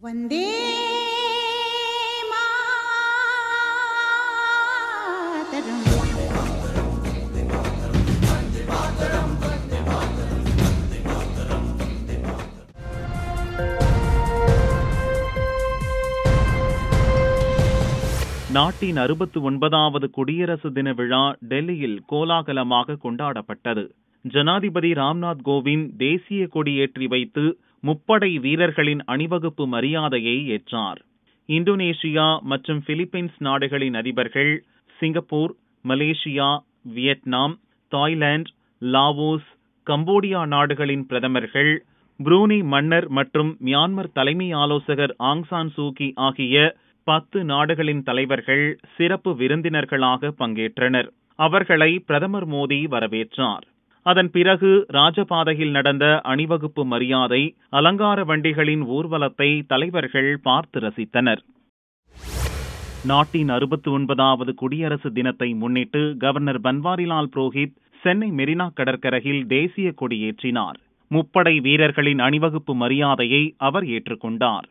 நாட்டின் அறுபத்து ஒன்பதாவது குடியரசு தின விழா டெல்லியில் கோலாகலமாக கொண்டாடப்பட்டது. ஜனாதிபதி ராம்நாத் கோவிந்த் தேசிய கொடியேற்றி வைத்து முப்படை வீரர்களின் அணிவகுப்பு மரியாதையை ஏற்றார். இந்தோனேஷியா மற்றும் பிலிப்பைன்ஸ் நாடுகளின் அதிபர்கள் Singapore Malaysia Vietnam Thailand Laos Cambodia நாடுகளின் பிரதமர்கள் புரூனி மன்னர் மற்றும் மியான்மர் தலைமை ஆலோசகர் ஆங்சான் சூகி ஆகிய பத்து நாடுகளின் தலைவர்கள் சிறப்பு விருந்தினர்களாக பங்கேற்றனர். அவர்களை பிரதமர் மோடி வரவேற்றார். அதன் பிறகு ராஜபாதையில் நடந்த அணிவகுப்பு மரியாதை அலங்கார வண்டிகளின் ஊர்வலத்தை தலைவர்கள் பார்த்து ரசித்தனர். நாட்டின் அறுபத்தி ஒன்பதாவது குடியரசு தினத்தை முன்னிட்டு கவர்னர் பன்வாரிலால் புரோஹித் சென்னை மெரினா கடற்கரையில் தேசிய கொடியேற்றினார். முப்படை வீரர்களின் அணிவகுப்பு மரியாதையை அவர் ஏற்றுக்கொண்டார்.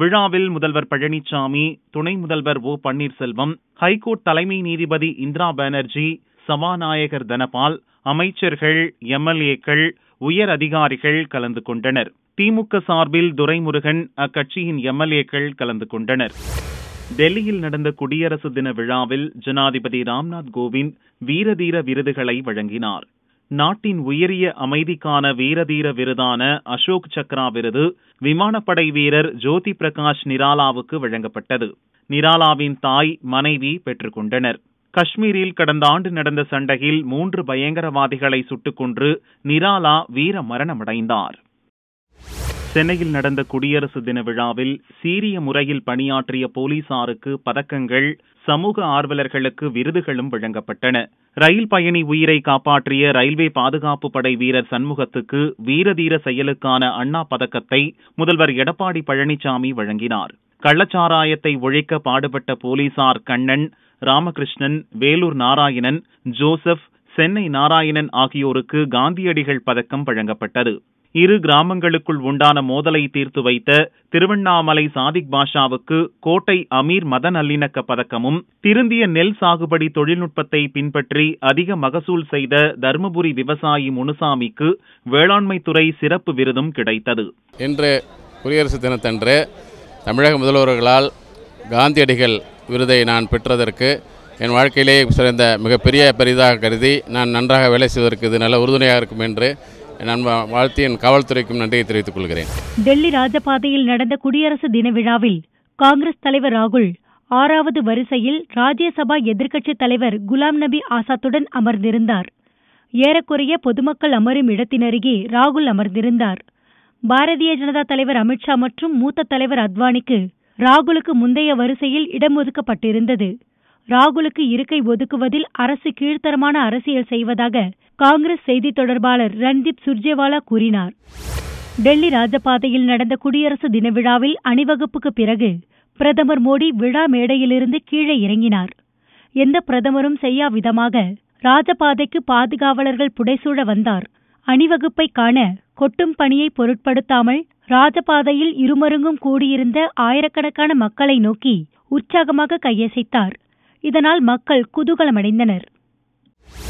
விழாவில் முதல்வர் பழனிசாமி துணை முதல்வர் ஓ பன்னீர்செல்வம் ஹைகோர்ட் தலைமை நீதிபதி இந்திரா பானர்ஜி சபாநாயகர் தனபால் அமைச்சர்கள் எம்எல்ஏக்கள் உயர் அதிகாரிகள் கலந்து கொண்டனர். திமுக சார்பில் துரைமுருகன் அக்கட்சியின் எம்எல்ஏக்கள் கலந்து கொண்டனர். டெல்லியில் நடந்த குடியரசு தின விழாவில் ஜனாதிபதி ராம்நாத் கோவிந்த் வீரதீர விருதுகளை வழங்கினார். நாட்டின் உயரிய அமைதிக்கான வீரதீர விருதான அசோக் சக்ரா விருது விமானப்படை வீரர் ஜோதி பிரகாஷ் நிராலாவுக்கு வழங்கப்பட்டது. நிராலாவின் தாய் மனைவி பெற்றுக்கொண்டனர் காஷ்மீரில் கடந்த ஆண்டு நடந்த சண்டையில் மூன்று பயங்கரவாதிகளை சுட்டுக் கொன்று நிராலா வீர மரணமடைந்தார். சென்னையில் நடந்த குடியரசு தின விழாவில் சீரிய முறையில் பணியாற்றிய போலீசாருக்கு பதக்கங்கள் சமூக ஆர்வலர்களுக்கு விருதுகளும் வழங்கப்பட்டன. ரயில் பயணி உயிரை காப்பாற்றிய ரயில்வே பாதுகாப்பு படை வீரர் சண்முகத்துக்கு வீரதீர செயலுக்கான அண்ணா பதக்கத்தை முதல்வர் எடப்பாடி பழனிசாமி வழங்கினார். கள்ளச்சாராயத்தை ஒழிக்க பாடுபட்ட போலீசார் கண்ணன் ராமகிருஷ்ணன் வேலூர் நாராயணன் ஜோசப் சென்னை நாராயணன் ஆகியோருக்கு காந்தியடிகள் பதக்கம் வழங்கப்பட்டது. இரு கிராமங்களுக்குள் உண்டான மோதலை தீர்த்து வைத்த திருவண்ணாமலை சாதிக் பாஷாவுக்கு கோட்டை அமீர் மத நல்லிணக்க பதக்கமும் திருந்திய நெல் சாகுபடி தொழில்நுட்பத்தை பின்பற்றி அதிக மகசூல் செய்த தருமபுரி விவசாயி முனுசாமிக்கு வேளாண்மைத்துறை சிறப்பு விருதும் கிடைத்தது. இன்று குடியரசு தினத்தன்று தமிழக முதல்வர்களால் காந்தியடிகள் விருதை நான் பெற்றதற்கு என் வாழ்க்கையிலேயே சிறந்த மிகப்பெரிய பெரிதாக கருதி நான் நன்றாக வேலை செய்வதற்கு இது நல்ல உறுதுணையாக இருக்கும் என்று நான் வாழ்த்தி என் காவல்துறைக்கும் நன்றியை தெரிவித்துக் கொள்கிறேன். டெல்லி ராஜபாதையில் நடந்த குடியரசு தின விழாவில் காங்கிரஸ் தலைவர் ராகுல் ஆறாவது வரிசையில் ராஜ்யசபா எதிர்க்கட்சித் தலைவர் குலாம் நபி ஆசாத்துடன் அமர்ந்திருந்தார். ஏறக்குறைய பொதுமக்கள் அமரும் இடத்தினருகே ராகுல் அமர்ந்திருந்தார். பாரதிய ஜனதா தலைவர் அமித்ஷா மற்றும் மூத்த தலைவர் அத்வானிக்கு ராகுலுக்கு முந்தைய வரிசையில் இடம் ஒதுக்கப்பட்டிருந்தது. ராகுலுக்கு இருக்கை ஒதுக்குவதில் அரசு கீழ்த்தரமான அரசியல் செய்வதாக காங்கிரஸ் செய்தித் தொடர்பாளர் ரன்தீப் சுர்ஜேவாலா கூறினார். டெல்லி ராஜபாதையில் நடந்த குடியரசு தின விழாவில் அணிவகுப்புக்கு பிறகு பிரதமர் மோடி விழா மேடையிலிருந்து கீழே இறங்கினார். எந்த பிரதமரும் செய்யா விதமாக ராஜபாதைக்கு பாதுகாவலர்கள் புடைசூழ வந்தார். அணிவகுப்பை காண கொட்டும் பணியை பொருட்படுத்தாமல் ராஜபாதையில் இருமருங்கும் கூடியிருந்த ஆயிரக்கணக்கான மக்களை நோக்கி உற்சாகமாக கையசைத்தார். இதனால் மக்கள் குதூகலமடைந்தனர்.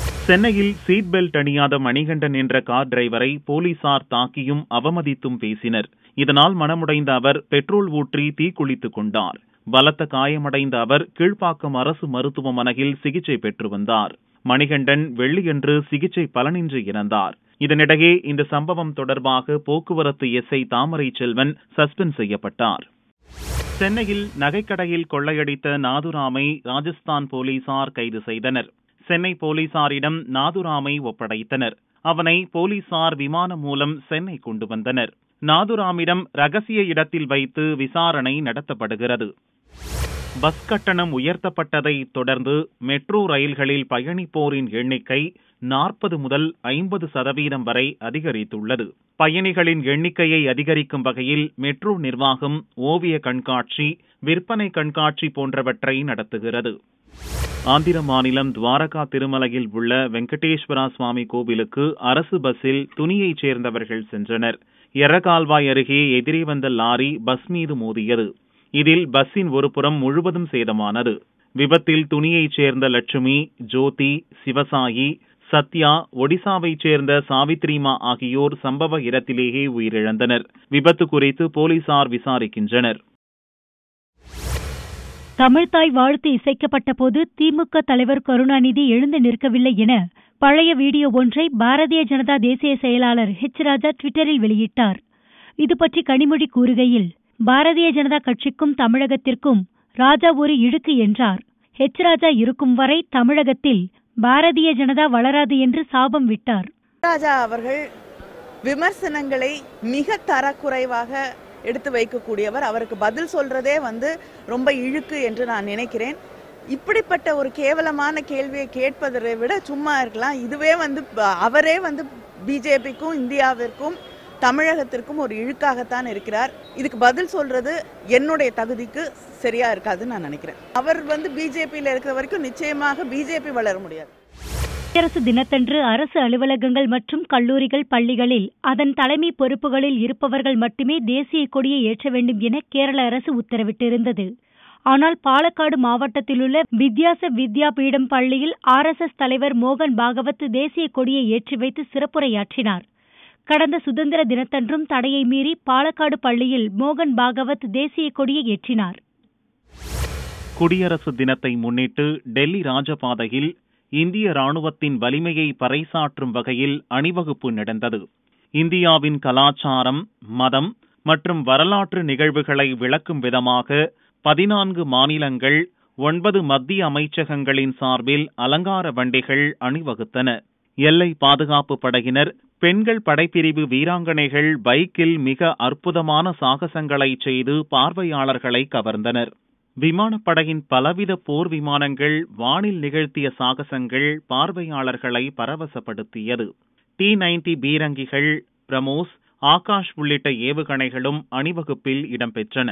சென்னையில் சீட் பெல்ட் அணியாத மணிகண்டன் என்ற கார் டிரைவரை போலீசார் தாக்கியும் அவமதித்தும் பேசினர். இதனால் மனமுடைந்த அவர் பெட்ரோல் ஊற்றி தீக்குளித்துக் கொண்டார். பலத்த காயமடைந்த அவர் கீழ்ப்பாக்கம் அரசு மருத்துவமனையில் சிகிச்சை பெற்று வந்தார். மணிகண்டன் வெள்ளியன்று சிகிச்சை பலனின்றி இறந்தார். இதனிடையே இந்த சம்பவம் தொடர்பாக போக்குவரத்து எஸ்ஐ தாமரை செல்வன் சஸ்பெண்ட் செய்யப்பட்டார். சென்னையில் நகைக்கடையில் கொள்ளையடித்த நாதுராமை ராஜஸ்தான் போலீசார் கைது செய்தனர். சென்னை போலீசாரிடம் நாதுராமை ஒப்படைத்தனர். அவனை போலீசார் விமானம் மூலம் சென்னை கொண்டு வந்தனர். நாதுராமிடம் ரகசிய இடத்தில் வைத்து விசாரணை நடத்தப்படுகிறது. பஸ் கட்டணம் உயர்த்தப்பட்டதை தொடர்ந்து மெட்ரோ ரயில்களில் பயணிப்போரின் எண்ணிக்கை நாற்பது முதல் ஐம்பது சதவீதம் வரை அதிகரித்துள்ளது. பயணிகளின் எண்ணிக்கையை அதிகரிக்கும் வகையில் மெட்ரோ நிர்வாகம் ஓவிய கண்காட்சி விற்பனை கண்காட்சி போன்றவற்றை நடத்துகிறது. ஆந்திர மாநிலம் துவாரகா திருமலையில் உள்ள வெங்கடேஸ்வரா சுவாமி கோவிலுக்கு அரசு பஸ்ஸில் துணியைச் சேர்ந்தவர்கள் சென்றனர். எரகால்வாய் அருகே எதிரே வந்த லாரி பஸ் மீது மோதியது. இதில் பஸ்ஸின் ஒரு புறம் முழுவதும் சேதமானது. விபத்தில் துணியைச் சேர்ந்த லட்சுமி ஜோதி சிவசாயி சத்யா ஒடிசாவைச் சேர்ந்த சாவித்ரிமா ஆகியோர் சம்பவ இடத்திலேயே உயிரிழந்தனர். விபத்து குறித்து போலீசார் விசாரிக்கின்றனர். தமிழ்தாய் வாழ்த்து இசைக்கப்பட்ட போது திமுக தலைவர் கருணாநிதி எழுந்து நிற்கவில்லை என பழைய வீடியோ ஒன்றை பாரதிய ஜனதா தேசிய செயலாளர் ஹெச் ராஜா ட்விட்டரில் வெளியிட்டார். இதுபற்றி கனிமொழி கூறுகையில் பாரதிய ஜனதா கட்சிக்கும் தமிழகத்திற்கும் ராஜா ஒரு இழுக்கு என்றார். ஹெச் ராஜா இருக்கும் வரை தமிழகத்தில் பாரதிய ஜனதா வளராது என்று சாபம் விட்டார். ராஜா அவர்கள் விமர்சனங்களை மிக தரக்குறைவாக எடுத்து வைக்கக்கூடியவர். அவருக்கு பதில் சொல்றதே வந்து ரொம்ப இழுக்கு என்று நான் நினைக்கிறேன். இப்படிப்பட்ட ஒரு கேவலமான கேள்வியை கேட்பதை விட சும்மா இருக்கலாம். இதுவே வந்து ப- அவரே வந்து பிஜேபிக்கும் இந்தியாவிற்கும் தமிழகத்திற்கும் ஒரு இழுக்காகத்தான் இருக்கிறார். இதுக்கு பதில் சொல்றது என்னுடைய தகுதிக்கு சரியா இருக்காதுன்னு நான் நினைக்கிறேன். அவர் வந்து பிஜேபியில் இருக்கிற வரைக்கும் நிச்சயமாக பிஜேபி வளர முடியாது. குடியரசு தினத்தன்று அரசு அலுவலகங்கள் மற்றும் கல்லூரிகள் பள்ளிகளில் அதன் தலைமை பொறுப்புகளில் இருப்பவர்கள் மட்டுமே தேசிய கொடியை ஏற்ற வேண்டும் என கேரள அரசு உத்தரவிட்டிருந்தது. ஆனால் பாலக்காடு மாவட்டத்திலுள்ள வித்யாச வித்யா பீடம் பள்ளியில் ஆர்எஸ்எஸ் தலைவர் மோகன் பாகவத் தேசிய கொடியை ஏற்றி வைத்து சிறப்புரையாற்றினார். கடந்த சுதந்திர தினத்தன்றும் தடையை மீறி பாலக்காடு பள்ளியில் மோகன் பாகவத் தேசிய கொடியை ஏற்றினார். குடியரசு தினத்தை முன்னிட்டு டெல்லி ராஜபாதையில் இந்திய ராணுவத்தின் வலிமையை பறைசாற்றும் வகையில் அணிவகுப்பு நடந்தது. இந்தியாவின் கலாச்சாரம் மதம் மற்றும் வரலாற்று நிகழ்வுகளை விளக்கும் விதமாக பதினான்கு மாநிலங்கள் ஒன்பது மத்திய அமைச்சகங்களின் சார்பில் அலங்கார வண்டிகள் அணிவகுத்தன. எல்லை பாதுகாப்பு படையினர் பெண்கள் படைப்பிரிவு வீராங்கனைகள் பைக்கில் மிக அற்புதமான சாகசங்களை செய்து பார்வையாளர்களை கவர்ந்தனர். விமானப்படையின் பலவித போர் விமானங்கள் வானில் நிகழ்த்திய சாகசங்கள் பார்வையாளர்களை பரவசப்படுத்தியது. டி நைன்டி பீரங்கிகள் பிரமோஸ் ஆகாஷ் உள்ளிட்ட ஏவுகணைகளும் அணிவகுப்பில் இடம்பெற்றன.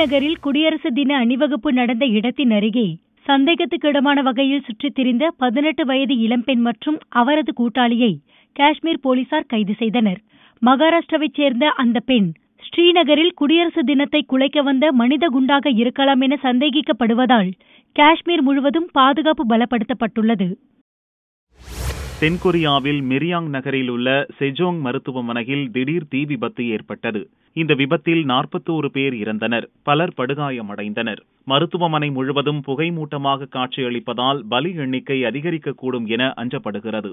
தலைநகரில் குடியரசு தின அணிவகுப்பு நடந்த இடத்தின் அருகே சந்தேகத்துக்கிடமான வகையில் சுற்றித் திரிந்த பதினெட்டு வயது இளம்பெண் மற்றும் அவரது கூட்டாளியை காஷ்மீர் போலீசார் கைது செய்தனர். மகாராஷ்டிராவைச் சேர்ந்த அந்த பெண் ஸ்ரீநகரில் குடியரசு தினத்தை குலைக்க வந்த மனித குண்டாக இருக்கலாம் என சந்தேகிக்கப்படுவதால் காஷ்மீர் முழுவதும் பாதுகாப்பு பலப்படுத்தப்பட்டுள்ளது. தென்கொரியாவில் மிரியாங் நகரில் உள்ள செஜோங் மருத்துவமனையில் திடீர் தீ விபத்து ஏற்பட்டது. இந்த விபத்தில் நாற்பத்தோரு பேர் இறந்தனர். பலர் படுகாயமடைந்தனர். மருத்துவமனை முழுவதும் புகைமூட்டமாக காட்சியளிப்பதால் பலி எண்ணிக்கை அதிகரிக்கக்கூடும் என அஞ்சப்படுகிறது.